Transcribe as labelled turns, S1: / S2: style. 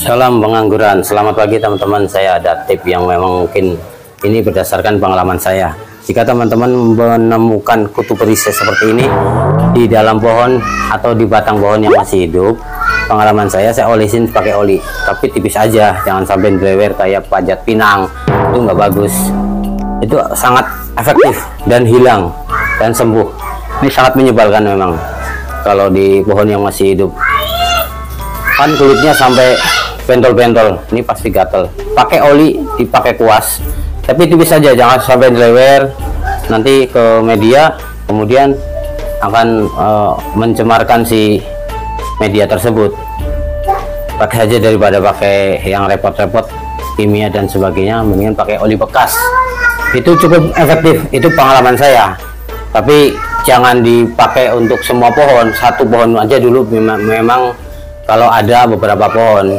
S1: Salam pengangguran. Selamat pagi teman-teman. Saya ada tip yang memang mungkin ini berdasarkan pengalaman saya. Jika teman-teman menemukan kutu perisai seperti ini di dalam pohon atau di batang pohon yang masih hidup, pengalaman saya saya olesin pakai oli, tapi tipis aja, jangan sampai blewer kayak pajat pinang. Itu nggak bagus. Itu sangat efektif dan hilang dan sembuh. Ini sangat menyebalkan memang kalau di pohon yang masih hidup kan kulitnya sampai pentol-pentol. Ini pasti gatel. Pakai oli dipakai kuas. Tapi tipis saja jangan sampai dilewer. Nanti ke media kemudian akan eh, mencemarkan si media tersebut. Pakai saja daripada pakai yang repot-repot kimia dan sebagainya mendingan pakai oli bekas. Itu cukup efektif itu pengalaman saya. Tapi jangan dipakai untuk semua pohon satu pohon aja dulu. Memang kalau ada beberapa pohon